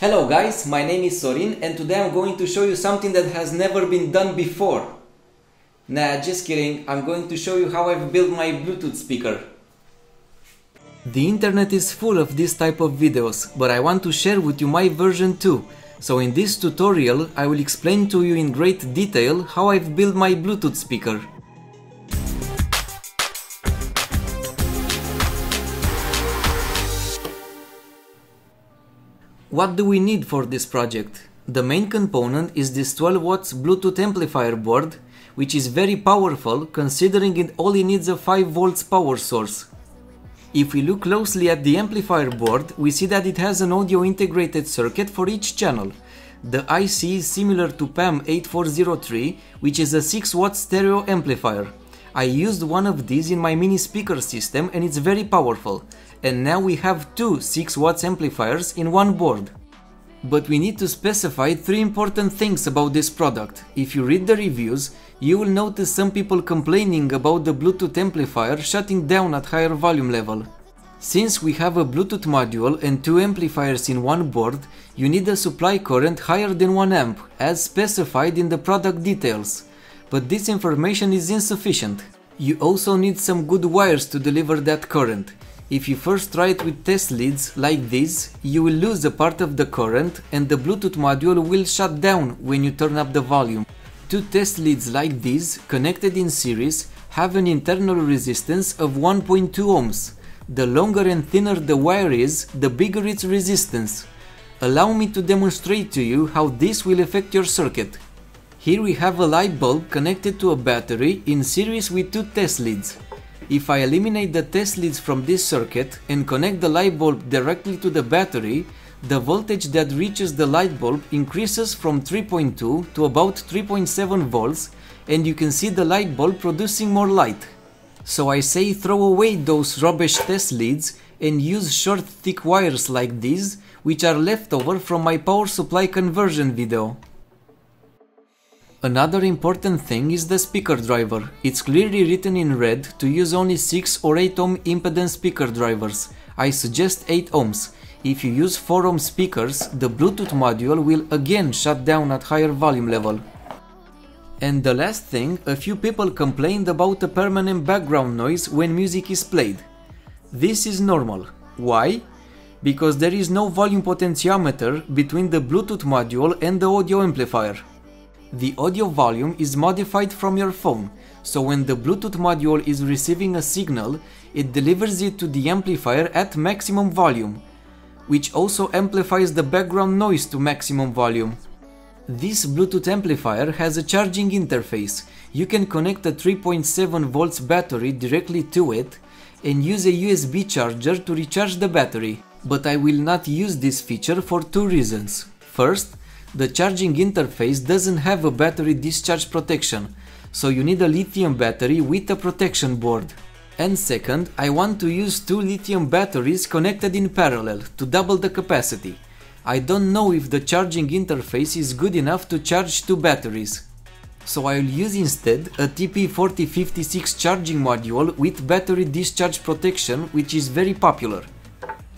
Hello guys, my name is Sorin and today I'm going to show you something that has never been done before. Nah, just kidding, I'm going to show you how I've built my Bluetooth speaker. The internet is full of this type of videos, but I want to share with you my version too. So in this tutorial I will explain to you in great detail how I've built my Bluetooth speaker. What do we need for this project? The main component is this 12 watts Bluetooth amplifier board, which is very powerful considering it only needs a 5 volts power source. If we look closely at the amplifier board, we see that it has an audio integrated circuit for each channel. The IC is similar to PAM8403, which is a 6 watt stereo amplifier. I used one of these in my mini speaker system and it's very powerful and now we have two 6 watts amplifiers in one board. But we need to specify three important things about this product. If you read the reviews, you will notice some people complaining about the Bluetooth amplifier shutting down at higher volume level. Since we have a Bluetooth module and two amplifiers in one board, you need a supply current higher than 1 amp, as specified in the product details. But this information is insufficient. You also need some good wires to deliver that current. If you first try it with test leads like this, you will lose a part of the current and the Bluetooth module will shut down when you turn up the volume. Two test leads like these, connected in series, have an internal resistance of 1.2 ohms. The longer and thinner the wire is, the bigger its resistance. Allow me to demonstrate to you how this will affect your circuit. Here we have a light bulb connected to a battery in series with two test leads. If I eliminate the test leads from this circuit and connect the light bulb directly to the battery, the voltage that reaches the light bulb increases from 3.2 to about 3.7 volts and you can see the light bulb producing more light. So I say throw away those rubbish test leads and use short thick wires like these which are left over from my power supply conversion video. Another important thing is the speaker driver. It's clearly written in red to use only 6 or 8 ohm impedance speaker drivers. I suggest 8 ohms. If you use 4 ohm speakers, the Bluetooth module will again shut down at higher volume level. And the last thing, a few people complained about a permanent background noise when music is played. This is normal. Why? Because there is no volume potentiometer between the Bluetooth module and the audio amplifier. The audio volume is modified from your phone, so when the Bluetooth module is receiving a signal, it delivers it to the amplifier at maximum volume, which also amplifies the background noise to maximum volume. This Bluetooth amplifier has a charging interface. You can connect a 3.7 volts battery directly to it and use a USB charger to recharge the battery. But I will not use this feature for two reasons. First, the charging interface doesn't have a battery discharge protection, so you need a lithium battery with a protection board. And second, I want to use two lithium batteries connected in parallel to double the capacity. I don't know if the charging interface is good enough to charge two batteries. So I'll use instead a TP4056 charging module with battery discharge protection which is very popular.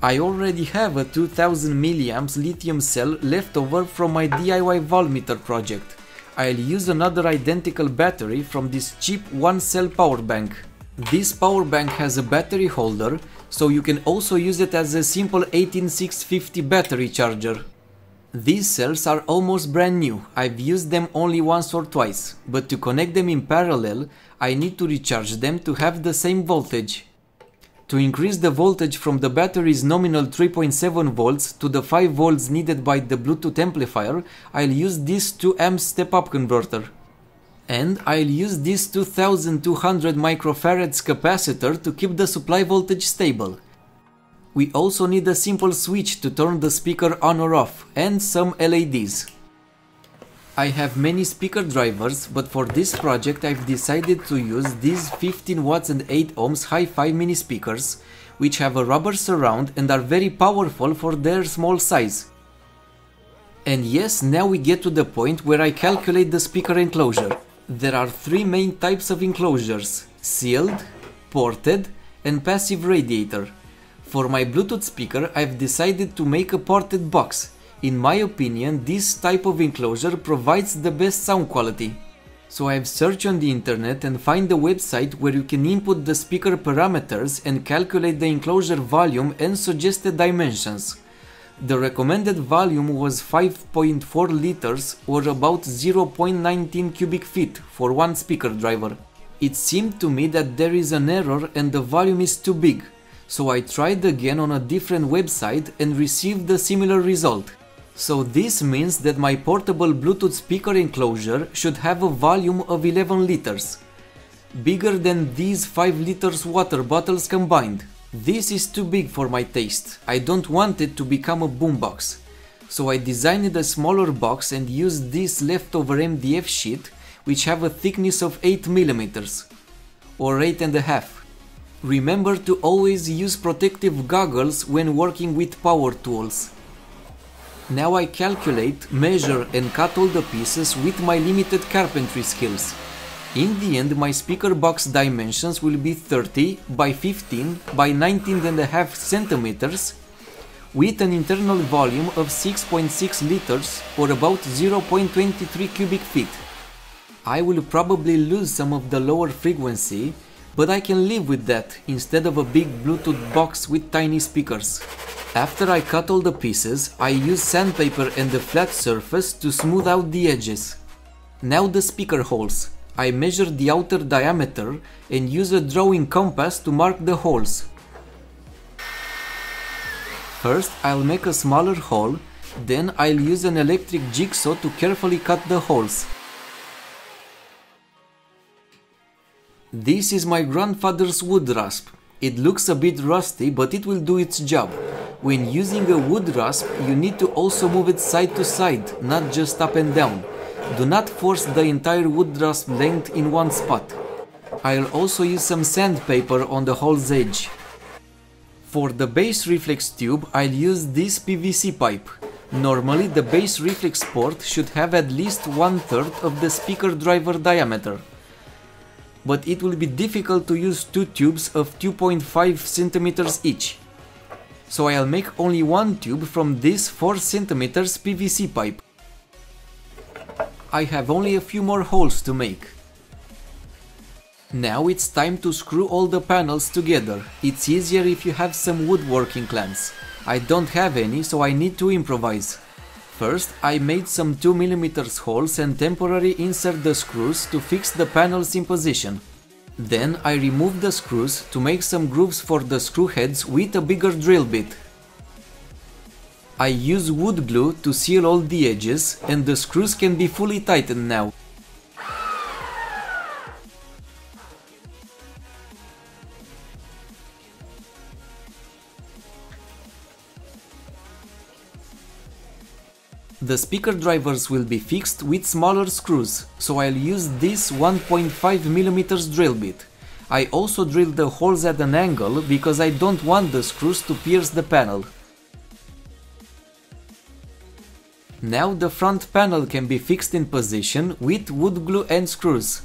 I already have a 2000 mA lithium cell left over from my DIY voltmeter project. I'll use another identical battery from this cheap one cell power bank. This power bank has a battery holder, so you can also use it as a simple 18650 battery charger. These cells are almost brand new, I've used them only once or twice, but to connect them in parallel, I need to recharge them to have the same voltage. To increase the voltage from the battery's nominal 3.7 volts to the 5 volts needed by the Bluetooth amplifier, I'll use this 2 amp step-up converter. And I'll use this 2200 microfarads capacitor to keep the supply voltage stable. We also need a simple switch to turn the speaker on or off, and some LEDs. I have many speaker drivers, but for this project I've decided to use these 15 watts and 8 ohms hi-fi mini speakers, which have a rubber surround and are very powerful for their small size. And yes, now we get to the point where I calculate the speaker enclosure. There are three main types of enclosures, sealed, ported and passive radiator. For my Bluetooth speaker I've decided to make a ported box In my opinion, this type of enclosure provides the best sound quality. So I've searched on the internet and find a website where you can input the speaker parameters and calculate the enclosure volume and suggested dimensions. The recommended volume was 5.4 liters or about 0.19 cubic feet for one speaker driver. It seemed to me that there is an error and the volume is too big, so I tried again on a different website and received a similar result. So this means that my portable Bluetooth speaker enclosure should have a volume of 11 liters. Bigger than these 5 liters water bottles combined. This is too big for my taste. I don't want it to become a boombox. So I designed a smaller box and used this leftover MDF sheet which have a thickness of 8 mm or 8.5. Remember to always use protective goggles when working with power tools. Now I calculate, measure and cut all the pieces with my limited carpentry skills. In the end my speaker box dimensions will be 30 by 15 by 19.5 centimeters with an internal volume of 6.6 liters or about 0.23 cubic feet. I will probably lose some of the lower frequency, but I can live with that instead of a big Bluetooth box with tiny speakers. After I cut all the pieces, I use sandpaper and a flat surface to smooth out the edges. Now the speaker holes. I measure the outer diameter and use a drawing compass to mark the holes. First I'll make a smaller hole, then I'll use an electric jigsaw to carefully cut the holes. This is my grandfather's wood rasp. It looks a bit rusty, but it will do its job. When using a wood rasp, you need to also move it side to side, not just up and down. Do not force the entire wood rasp length in one spot. I'll also use some sandpaper on the hole's edge. For the bass reflex tube, I'll use this PVC pipe. Normally, the bass reflex port should have at least one third of the speaker driver diameter but it will be difficult to use two tubes of 2.5 centimeters each. So I'll make only one tube from this 4 centimeters PVC pipe. I have only a few more holes to make. Now it's time to screw all the panels together. It's easier if you have some woodworking clamps. I don't have any, so I need to improvise. First, I made some 2mm holes and temporarily insert the screws to fix the panels in position. Then I removed the screws to make some grooves for the screw heads with a bigger drill bit. I use wood glue to seal all the edges and the screws can be fully tightened now. The speaker drivers will be fixed with smaller screws, so I'll use this 1.5mm drill bit. I also drilled the holes at an angle because I don't want the screws to pierce the panel. Now the front panel can be fixed in position with wood glue and screws.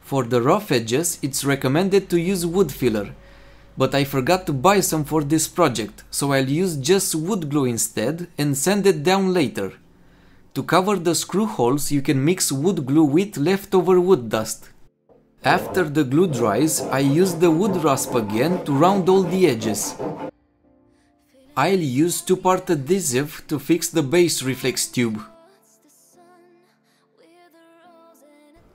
For the rough edges, it's recommended to use wood filler, but I forgot to buy some for this project, so I'll use just wood glue instead and sand it down later. To cover the screw holes you can mix wood glue with leftover wood dust. After the glue dries, I use the wood rasp again to round all the edges. I'll use two-part adhesive to fix the bass reflex tube.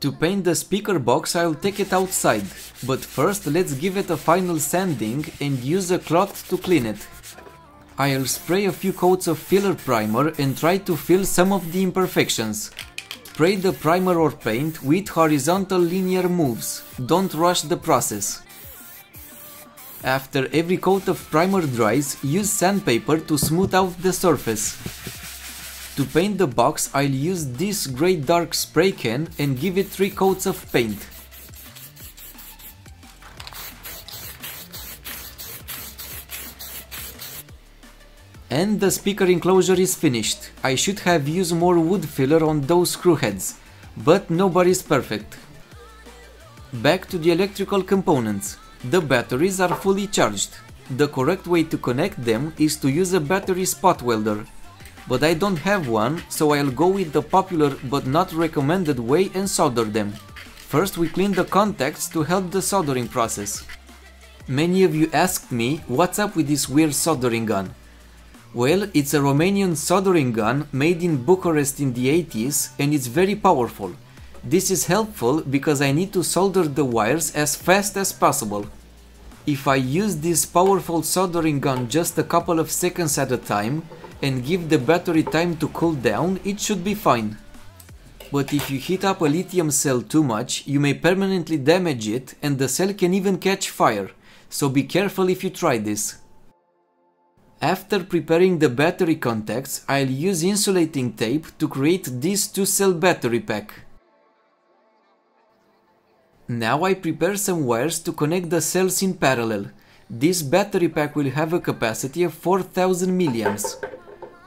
To paint the speaker box I'll take it outside, but first let's give it a final sanding and use a cloth to clean it. I'll spray a few coats of filler primer and try to fill some of the imperfections. Spray the primer or paint with horizontal linear moves, don't rush the process. After every coat of primer dries, use sandpaper to smooth out the surface. To paint the box I'll use this grey dark spray can and give it 3 coats of paint. And the speaker enclosure is finished. I should have used more wood filler on those screw heads, but nobody's perfect. Back to the electrical components. The batteries are fully charged. the correct way to connect them is to use a battery spot welder. But I don't have one, so I'll go with the popular but not recommended way and solder them. First we clean the contacts to help the soldering process. Many of you asked me what's up with this weird soldering gun. Well, it's a Romanian soldering gun made in Bucharest in the 80s and it's very powerful. This is helpful because I need to solder the wires as fast as possible. If I use this powerful soldering gun just a couple of seconds at a time and give the battery time to cool down, it should be fine. But if you heat up a lithium cell too much, you may permanently damage it and the cell can even catch fire, so be careful if you try this. After preparing the battery contacts, I'll use insulating tape to create this 2 cell battery pack. Now I prepare some wires to connect the cells in parallel. This battery pack will have a capacity of 4000 milliamps,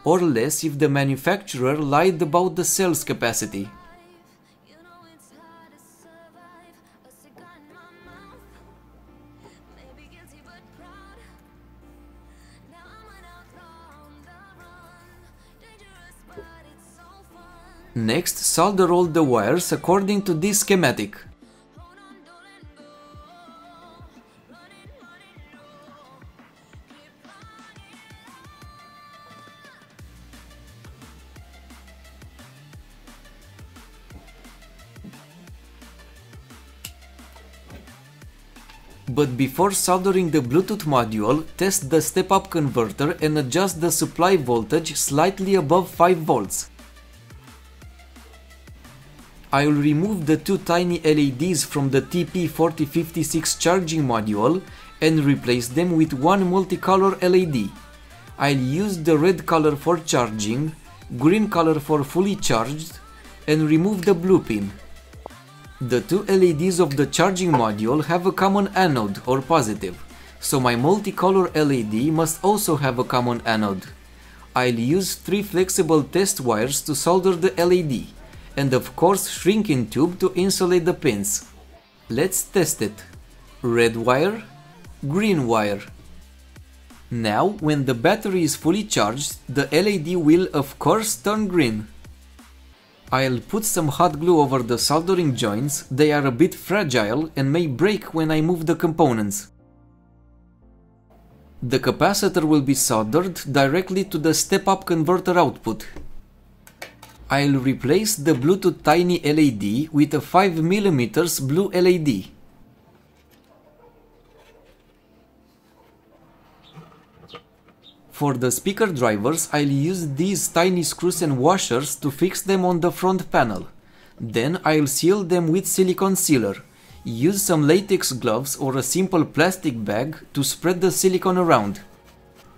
or less if the manufacturer lied about the cell's capacity. Next, solder all the wires according to this schematic. Before soldering the Bluetooth module, test the step-up converter and adjust the supply voltage slightly above 5 volts. I will remove the two tiny LEDs from the TP4056 charging module and replace them with one multicolor LED. I'll use the red color for charging, green color for fully charged and remove the blue pin. The two LEDs of the charging module have a common anode or positive, so my multicolor LED must also have a common anode. I'll use three flexible test wires to solder the LED and of course shrinking tube to insulate the pins. Let's test it. Red wire, green wire. Now, when the battery is fully charged, the LED will of course turn green. I'll put some hot glue over the soldering joints, they are a bit fragile and may break when I move the components. The capacitor will be soldered directly to the step-up converter output. I'll replace the Bluetooth Tiny LED with a 5mm blue LED. For the speaker drivers, I'll use these tiny screws and washers to fix them on the front panel. Then I'll seal them with silicone sealer. Use some latex gloves or a simple plastic bag to spread the silicone around.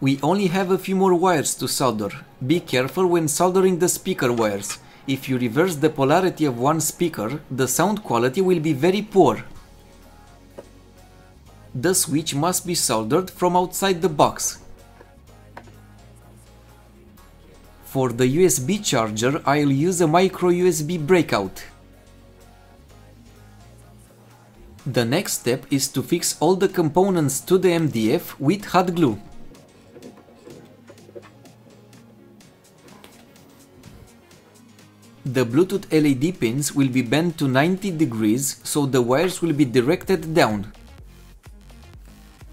We only have a few more wires to solder. Be careful when soldering the speaker wires. If you reverse the polarity of one speaker, the sound quality will be very poor. The switch must be soldered from outside the box. For the USB charger, I'll use a micro USB breakout. The next step is to fix all the components to the MDF with hot glue. The Bluetooth LED pins will be bent to 90 degrees so the wires will be directed down.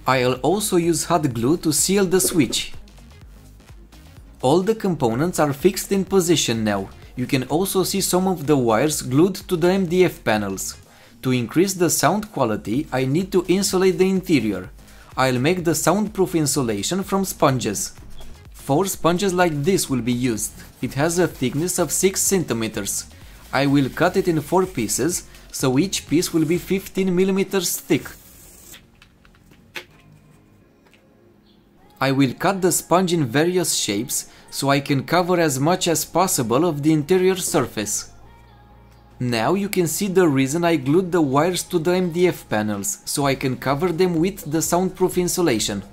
I'll also use hot glue to seal the switch. All the components are fixed in position now. You can also see some of the wires glued to the MDF panels. To increase the sound quality, I need to insulate the interior. I'll make the soundproof insulation from sponges. Four sponges like this will be used. It has a thickness of 6 centimeters. I will cut it in 4 pieces, so each piece will be 15 millimeters thick. I will cut the sponge in various shapes so I can cover as much as possible of the interior surface. Now you can see the reason I glued the wires to the MDF panels, so I can cover them with the soundproof insulation.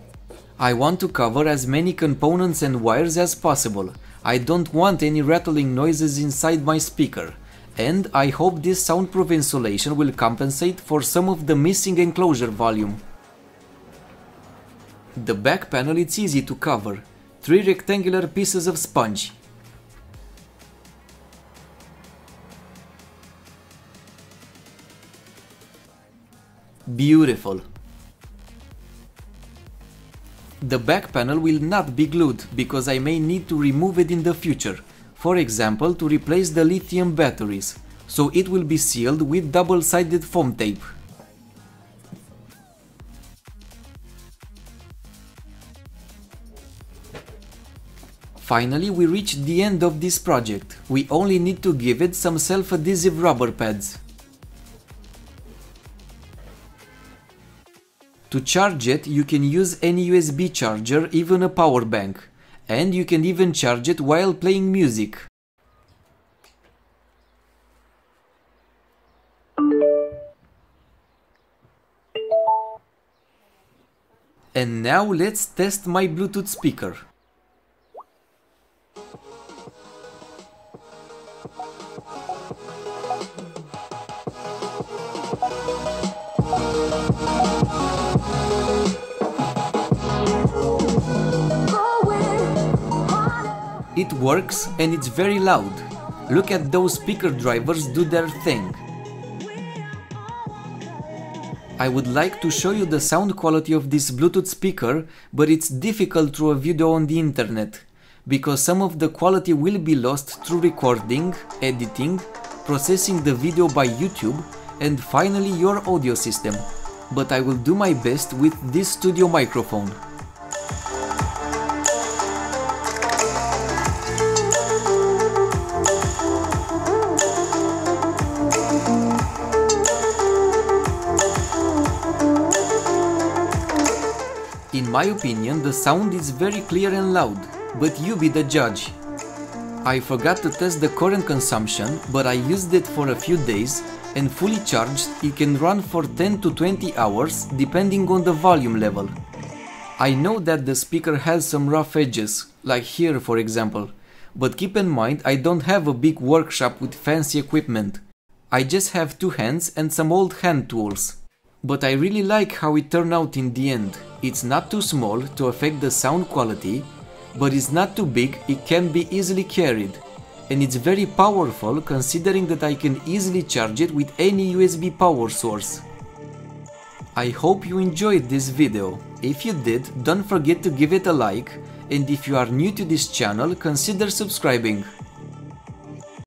I want to cover as many components and wires as possible. I don't want any rattling noises inside my speaker. And I hope this soundproof insulation will compensate for some of the missing enclosure volume. The back panel it's easy to cover. Three rectangular pieces of sponge. Beautiful. The back panel will not be glued because I may need to remove it in the future, for example to replace the lithium batteries, so it will be sealed with double-sided foam tape. Finally, we reached the end of this project. We only need to give it some self-adhesive rubber pads. To charge it, you can use any USB charger, even a power bank. And you can even charge it while playing music. And now let's test my Bluetooth speaker. It works and it's very loud. Look at those speaker drivers do their thing. I would like to show you the sound quality of this Bluetooth speaker, but it's difficult through a video on the internet, because some of the quality will be lost through recording, editing, processing the video by YouTube, and finally your audio system. But I will do my best with this studio microphone. In my opinion, the sound is very clear and loud, but you be the judge. I forgot to test the current consumption, but I used it for a few days and fully charged it can run for 10 to 20 hours depending on the volume level. I know that the speaker has some rough edges, like here for example, but keep in mind I don't have a big workshop with fancy equipment. I just have two hands and some old hand tools. But I really like how it turned out in the end. It's not too small to affect the sound quality, but it's not too big, it can be easily carried. And it's very powerful considering that I can easily charge it with any USB power source. I hope you enjoyed this video. If you did, don't forget to give it a like and if you are new to this channel, consider subscribing.